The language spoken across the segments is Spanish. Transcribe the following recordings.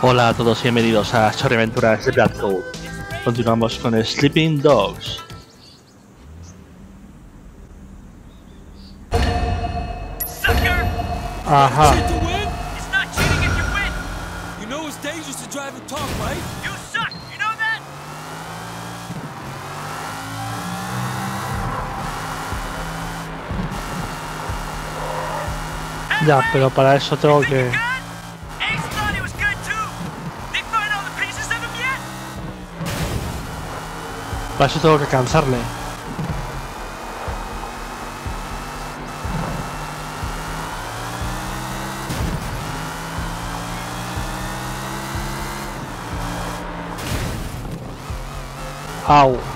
Hola a todos y bienvenidos a Aventuras de Black Code. Continuamos con Sleeping Dogs. Ajá. Shit to win? It's not cheating Para eso tengo que cansarle. Au.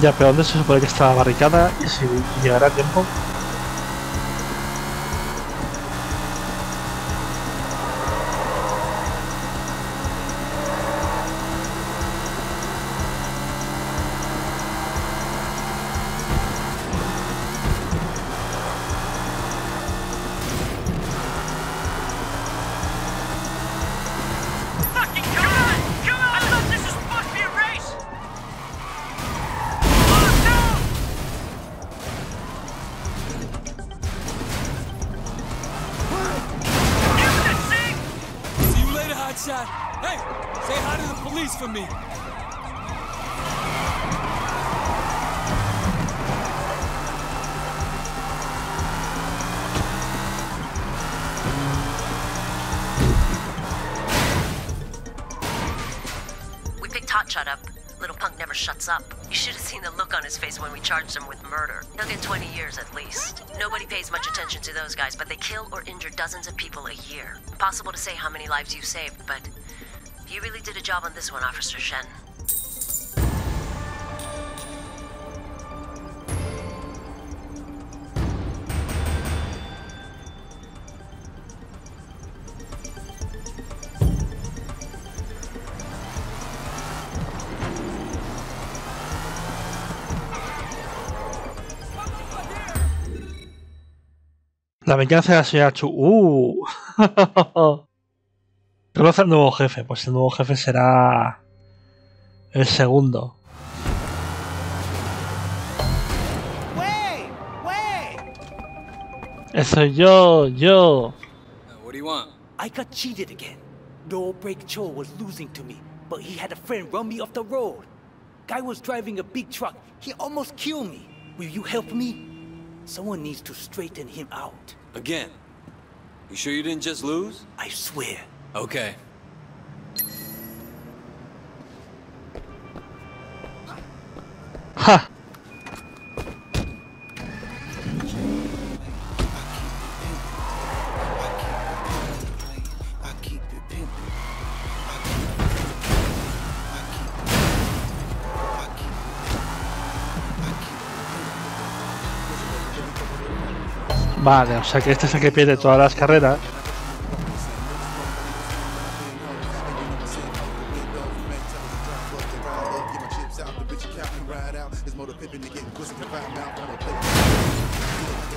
Ya, pero ¿dónde se supone que está la barricada? ¿Y si llegará a tiempo? Hotshot. Hey, say hi to the police for me. We picked Hot Shot up. Little punk never shuts up. You should have seen the look on his face when we charged him with murder. He'll get 20 years at least. Nobody pays much attention to those guys, but they kill or injure dozens of people a year. Impossible to say how many lives you saved, but you really did a job on this one, Officer Shen. La venganza de la señora Chu. ¡Uh! Conoce al nuevo jefe. Pues el nuevo jefe será. El segundo. Wait! Wait! Eso yo, yo. what do you want? I got cheated again. The old break Cho was losing to me, but he had a friend run me off the road. Guy was driving a big truck. He almost killed me. Will you help me? Someone needs to straighten him out. Again. You sure you didn't just lose? I swear. Okay. ¡Ja! Vale, o sea que este es el que pierde todas las carreras.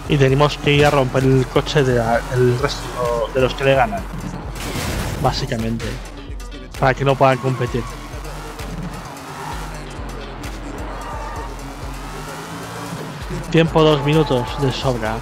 Y tenemos que ir a romper el coche del resto de los que le ganan. Básicamente. Para que no puedan competir. Tiempo dos minutos de sobra.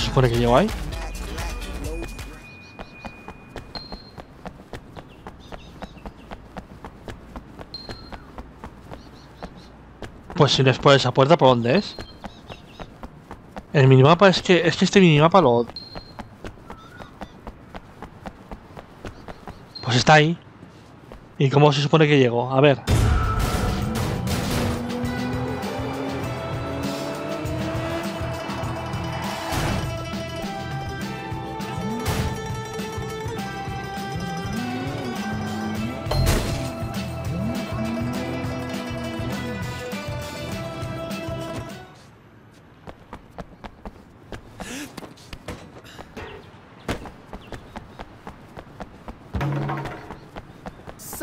Supone que llego ahí? Pues si no es por esa puerta, ¿por dónde es? El minimapa es que es que este minimapa lo Pues está ahí. ¿Y cómo se supone que llego? A ver.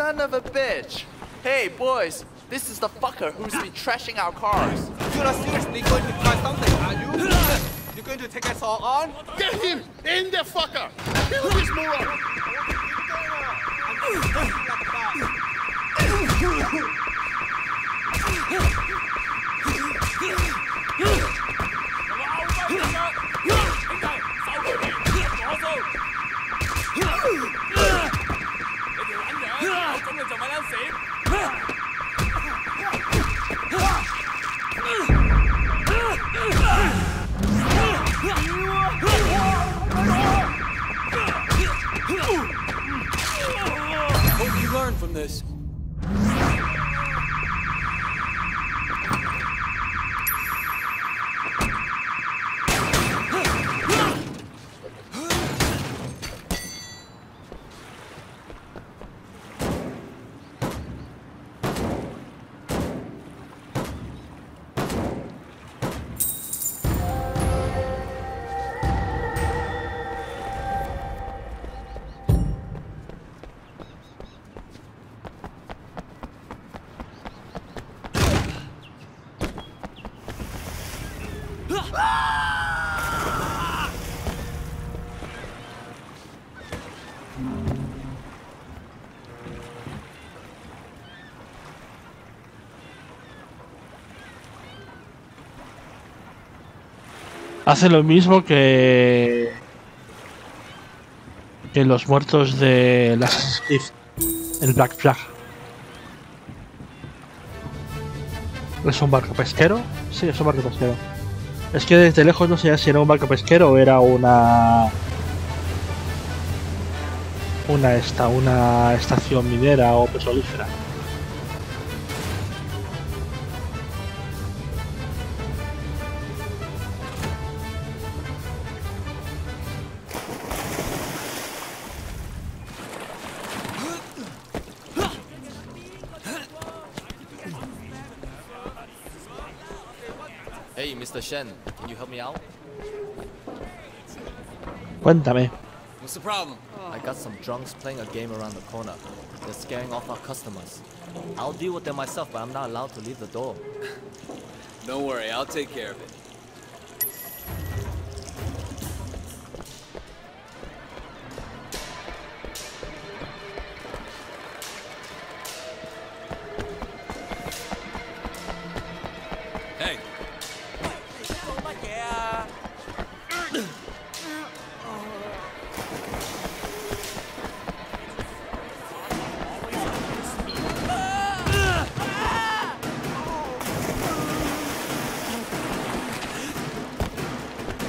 Son of a bitch! Hey, boys, this is the fucker who's been trashing our cars. You're not seriously going to try something, are you? You're going to take us all on? Get him! In the fucker! Kill this moron! Hace lo mismo que. que los muertos de las el Black Flag. ¿Es un barco pesquero? Sí, es un barco pesquero. Es que desde lejos no sé si era un barco pesquero o era una. Una esta, una estación minera o petrolífera. Mr. Shen, can you help me out? Cuéntame. What's the problem? I got some drunks playing a game around the corner. They're scaring off our customers. I'll deal with them myself, but I'm not allowed to leave the door. Don't worry, I'll take care of it.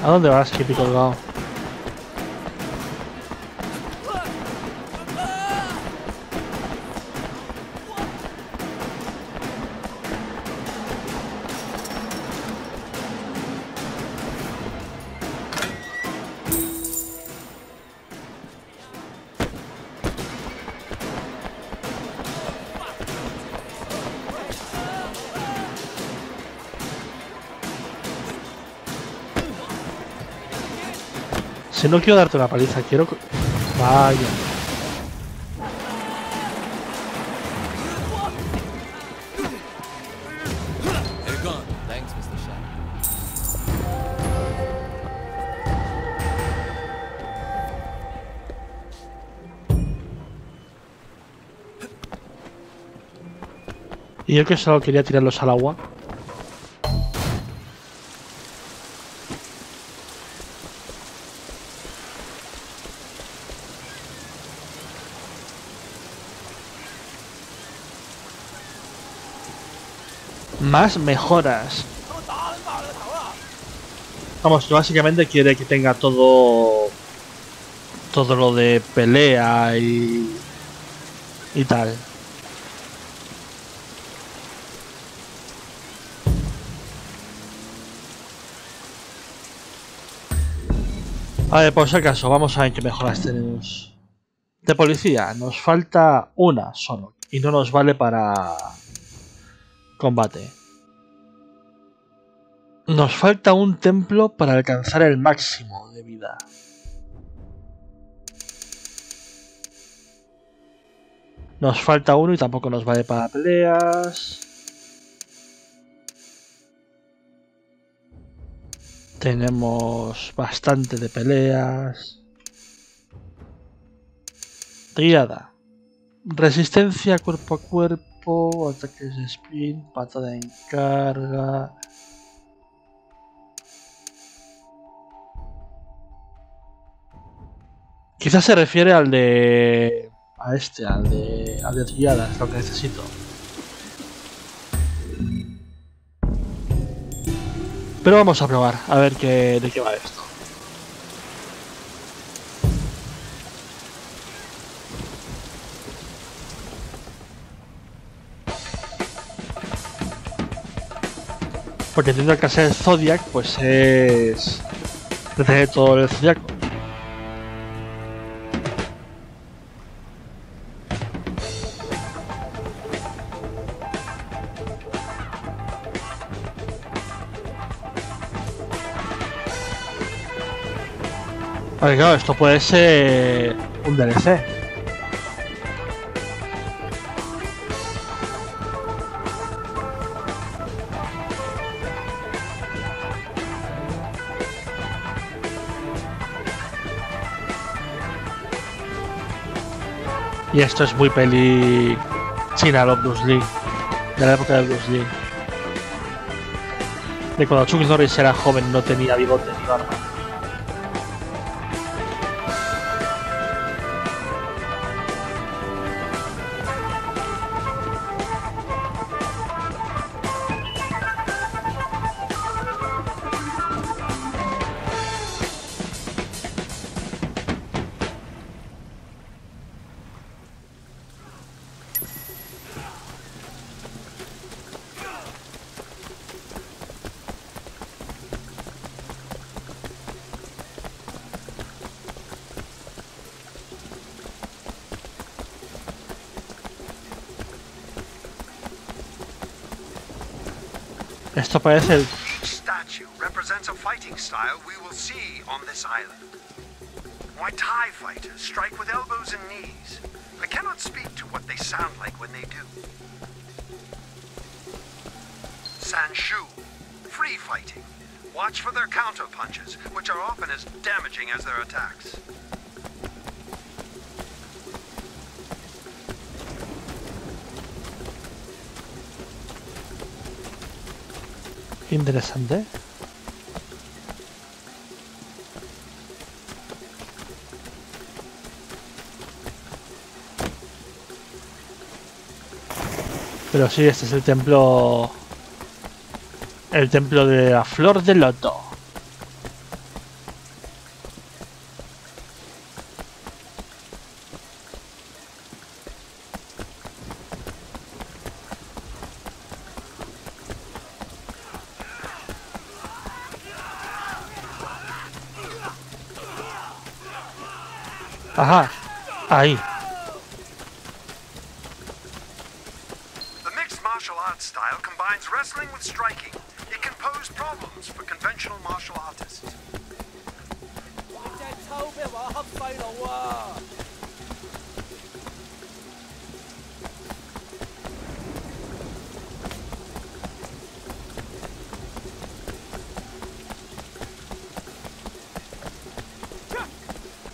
Another ass typical now. Si no quiero darte una paliza, quiero... Vaya. Y yo que solo quería tirarlos al agua. Más mejoras. Vamos, que básicamente quiere que tenga todo todo lo de pelea y y tal. A ver, por si acaso, vamos a ver qué mejoras tenemos. De policía, nos falta una solo. Y no nos vale para combate. Nos falta un templo para alcanzar el máximo de vida. Nos falta uno y tampoco nos vale para peleas. Tenemos bastante de peleas. Triada. Resistencia cuerpo a cuerpo, ataques de sprint, patada en carga. Quizás se refiere al de... a este, al de... al de triada, es lo que necesito. Pero vamos a probar, a ver qué, de qué va esto. Porque teniendo que ser Zodiac, pues es... de todo el Zodiaco. Vale, claro, esto puede ser un DLC. Y esto es muy peli China, los Bruce Lee, de la época de Bruce Lee. De cuando Chuck Norris era joven, no tenía bigote ni barba. Esto parece el... statue represents a fighting style we will see on this island. Why TIE fighters strike with elbows and knees? I cannot speak to what they sound like when they do. Sanshu, free fighting. Watch for their counter punches, which are often as damaging as their attacks. Interesante. Pero sí, este es el templo... El templo de la flor de loto.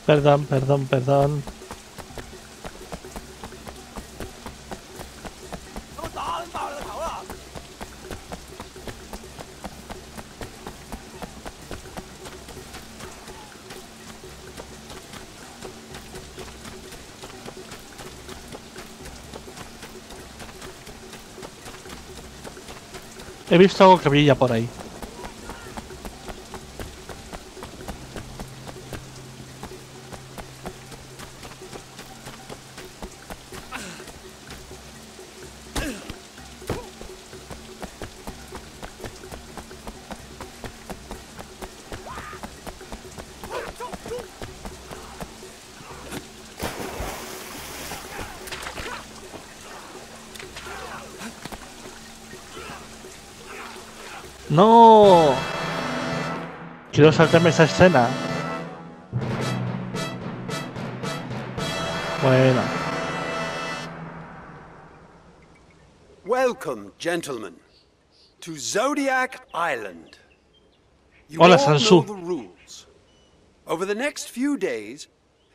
Perdón, perdón, perdón. He visto algo que brilla por ahí. Quiero saltarme esa escena. Bueno. Welcome, gentlemen, to Zodiac Island. You Hola, all Sansu. know the rules. Over the next few days,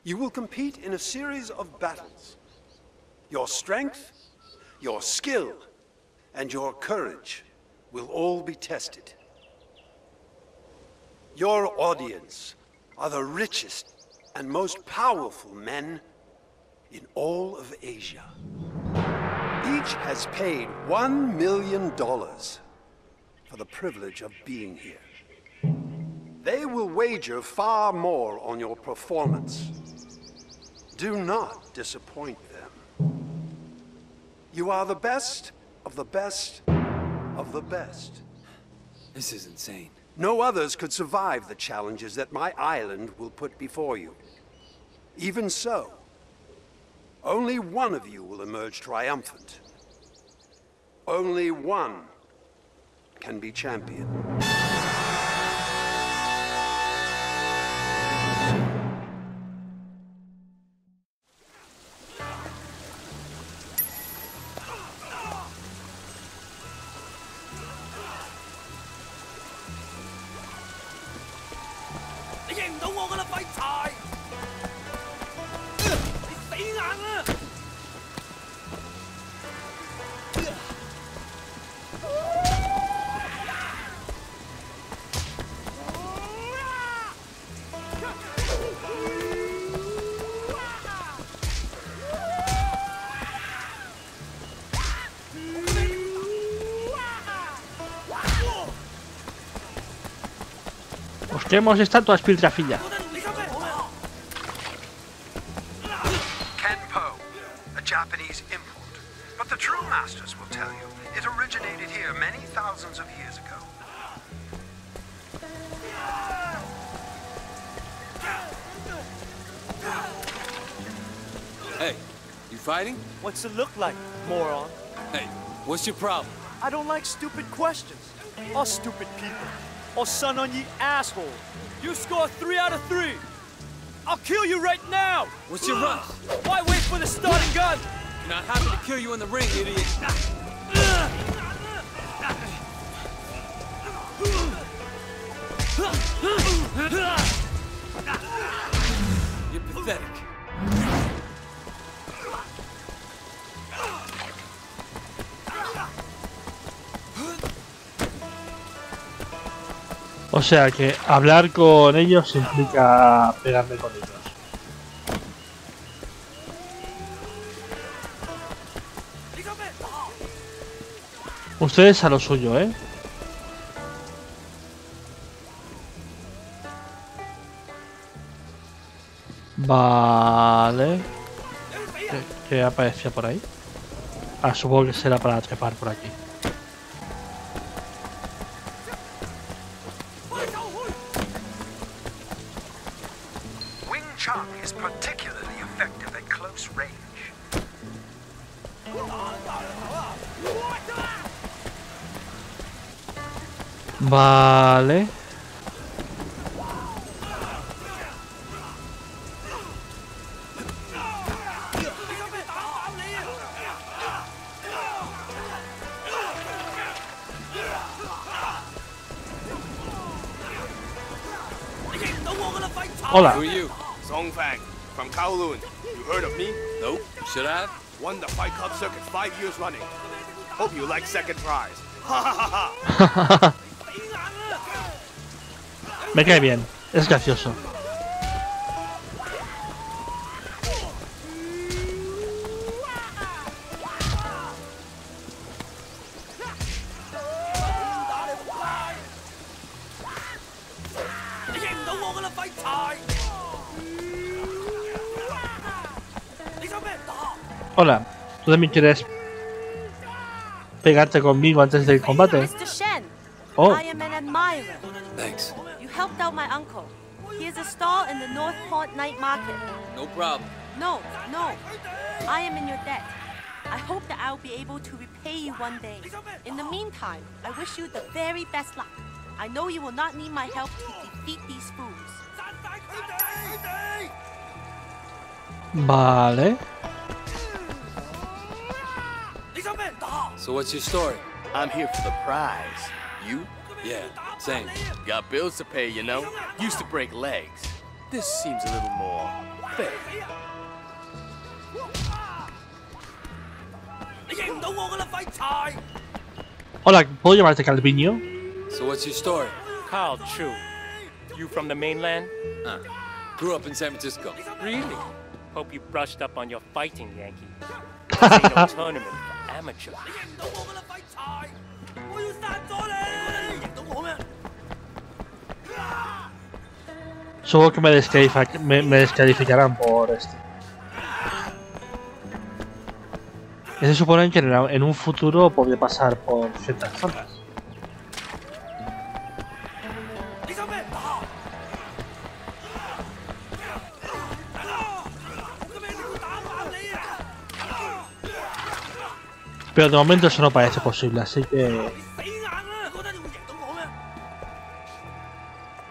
you will compete in a series of battles. Your strength, your skill, and your courage will all be tested. Your audience are the richest and most powerful men in all of Asia. Each has paid one million dollars for the privilege of being here. They will wager far more on your performance. Do not disappoint them. You are the best of the best of the best. This is insane. No others could survive the challenges that my island will put before you. Even so, only one of you will emerge triumphant. Only one can be champion. Busquemos estatuas piltrafilla. Kenpo, a Japanese import. But the true masters will tell you it originated here many thousands of years ago. Hey, you fighting? What's it look like, moron? Hey, what's your problem? I don't like stupid questions. Or stupid people. Or son on ye asshole. You score three out of three. I'll kill you right now. What's your run? Why wait for the starting gun? You're not happy to kill you in the ring, idiot. You're pathetic. O sea que hablar con ellos implica pegarme con ellos. Ustedes a lo suyo, ¿eh? Vale. ¿Qué, aparecía por ahí? Ah, supongo que será para trepar por aquí. Vale. Hola. Who are you? Song Fang, from Kowloon. You heard of me? Nope. Should I have? Won the Fight Club circuit five years running. Hope you like second prize. Ha ha ha ha! Me cae bien. Es gracioso. ¿Tú también quieres pegarte conmigo antes del combate? Mr. Shen. Oh. I am an admirer. Thanks. You helped out my uncle. He has a stall in the North Port Night Market. No problem. No, no. I am in your debt. I hope that I'll be able to repay you one day. In the meantime, I wish you the very best luck. I know you will not need my help to defeat these fools. Vale. So what's your story? I'm here for the prize. You? Yeah, same. Got bills to pay, you know? Used to break legs. This seems a little more fair. Hola, ¿puedo llamarte Calviño? So what's your story? Carl Chu. You from the mainland? Uh, grew up in San Francisco. Really? Hope you brushed up on your fighting, Yankee. This ain't no tournament Supongo que me, descalific- me, me descalificarán por esto. Se supone que en, la- en un futuro podría pasar por ciertas zonas. Pero de momento eso no parece posible, así que...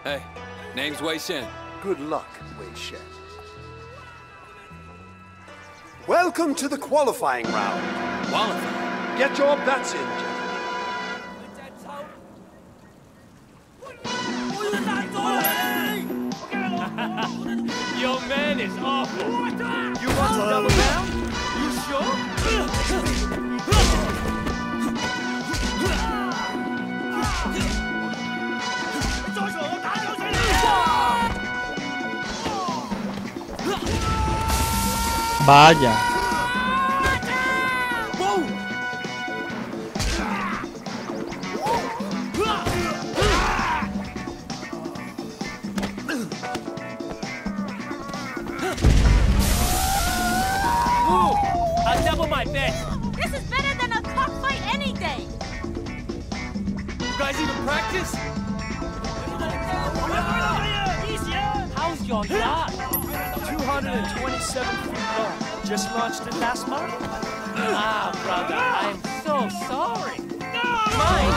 Hey, name's Wei Shen. Good luck, Wei Shen. Welcome to the qualifying round. Qualifying? Get your bets in, even practice? How's your yacht? 227 feet long. Just launched it last month. Ah, brother, I'm so sorry. Mine.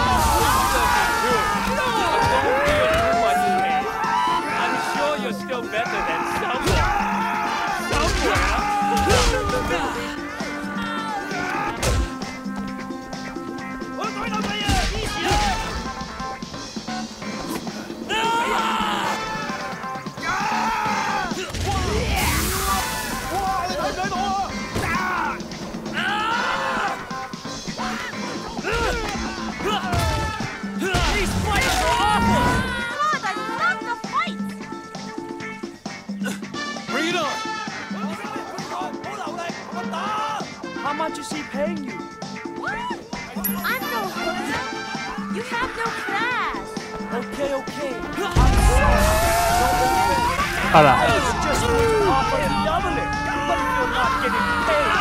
I'm sure you're still better than much is he paying you? What? I'm no hooker. You have no class. Okay, okay. Hala. It's just worth half of the doubling. But if you're not getting paid.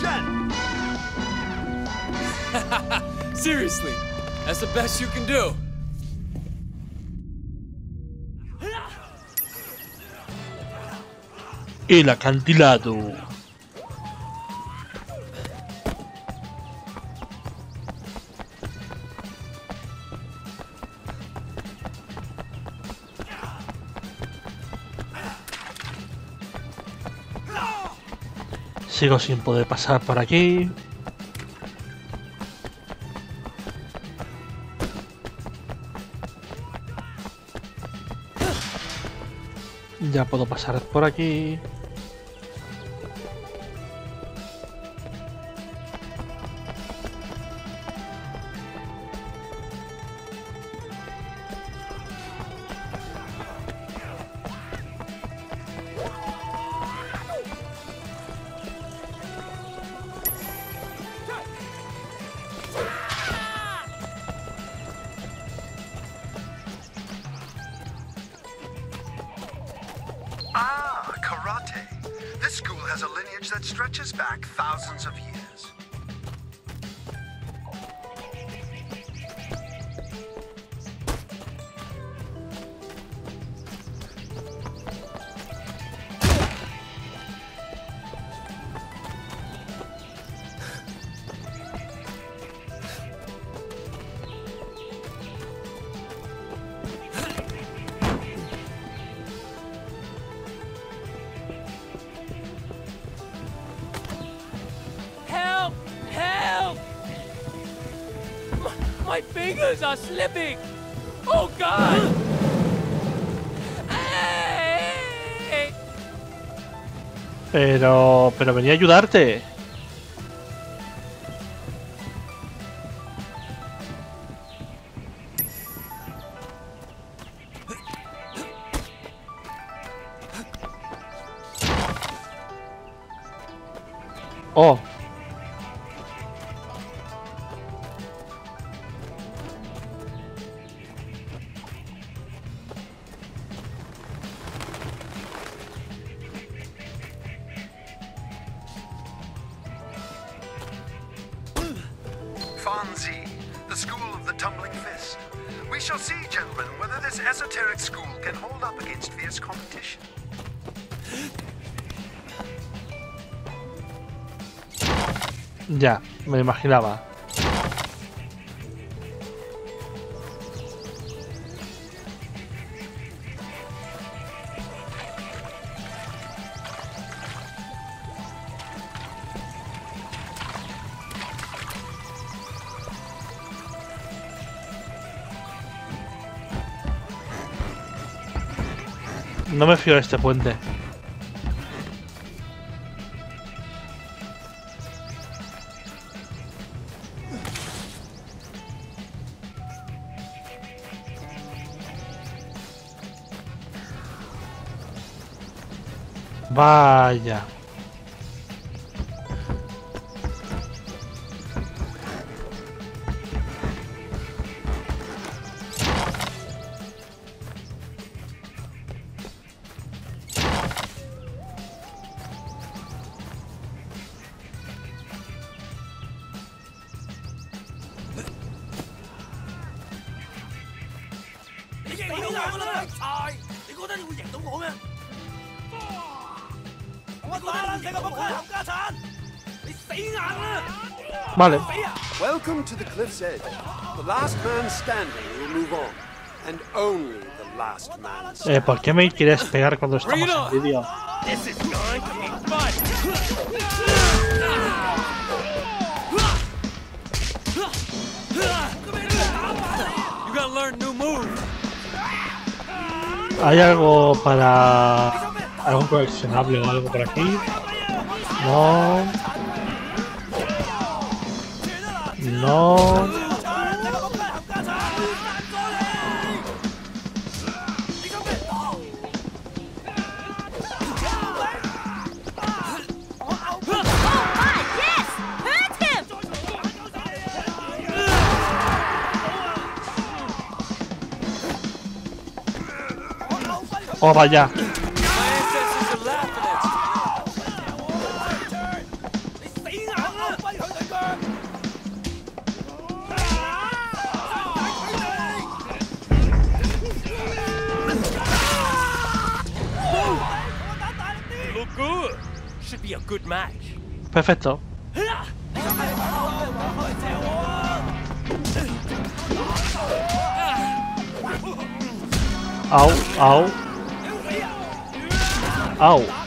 Shen. Seriously, that's the best you can do. El acantilado. Sigo sin poder pasar por aquí. Ya puedo pasar por aquí. Oh god! Pero... Pero venía a ayudarte. Fonzie, the school of the tumbling fist. We shall see, gentlemen, whether this esoteric school can hold up against fierce competition. Ya, me imaginaba. No me fío de este puente. Vaya. Vale. Welcome to the cliff's edge. The last man standing will move on. And only the last man Eh, ¿Por qué me quieres pegar cuando estamos en vídeo? This is going to be fun! You gotta learn new moves! ¿Hay algo para... algún coleccionable o algo por aquí? No. No. 我发现。Perfecto. Au, au. Au.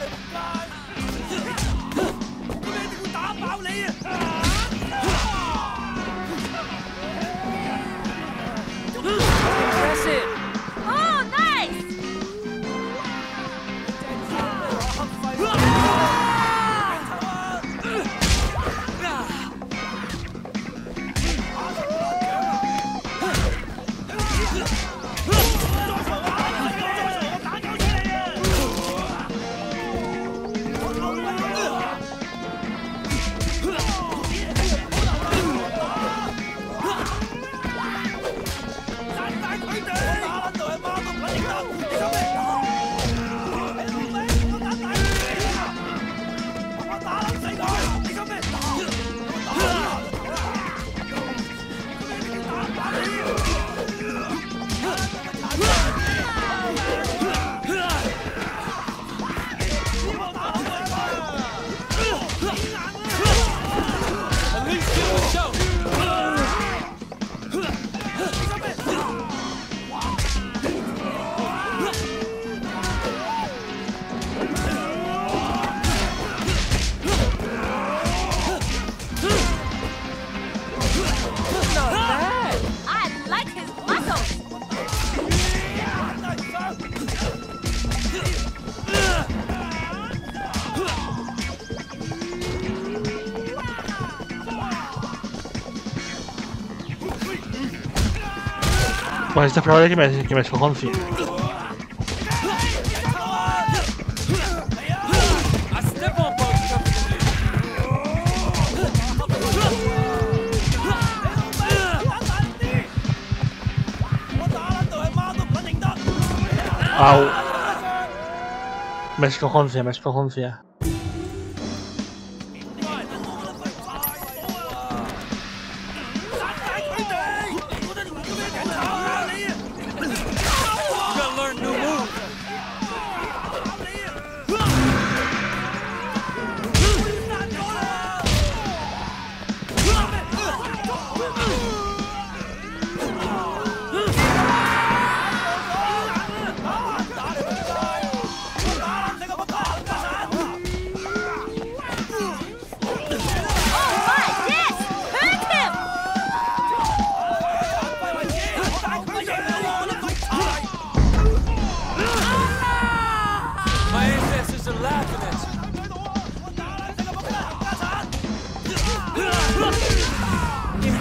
Pues esto es probable que me, que me sojoncie. Au. Me escojoncia, me escojoncia.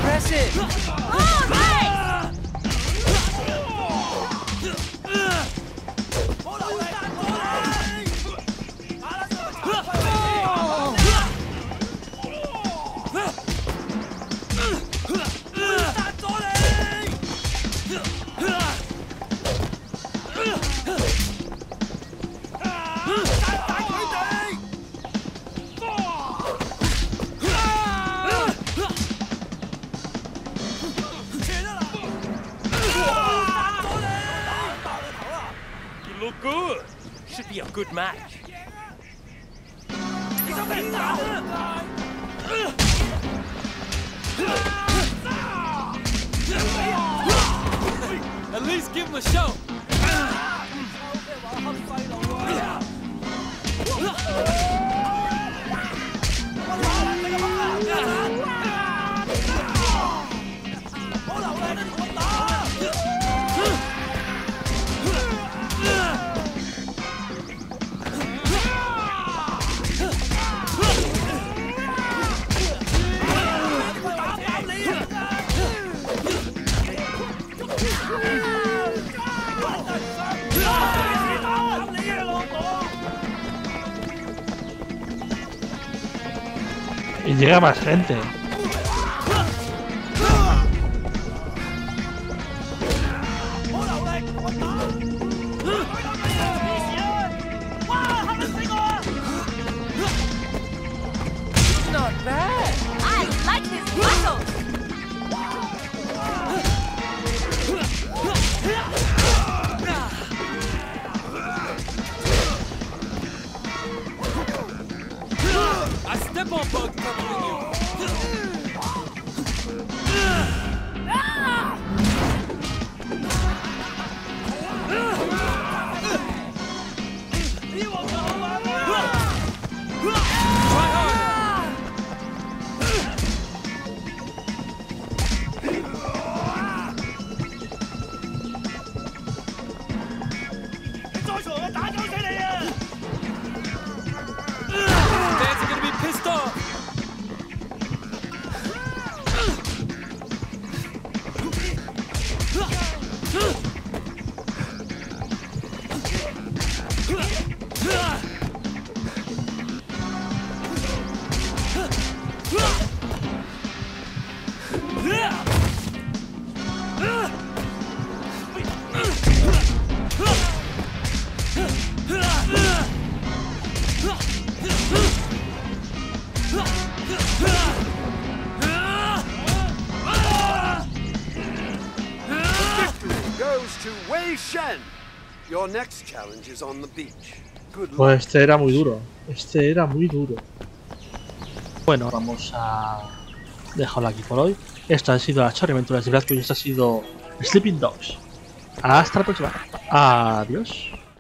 Press it! llega más gente. Pues este era muy duro. Este era muy duro. Bueno, vamos a dejarlo aquí por hoy. Esto han sido las Chorri Aventuras de Brad y esto ha sido Sleeping Dogs. Hasta la próxima. Adiós.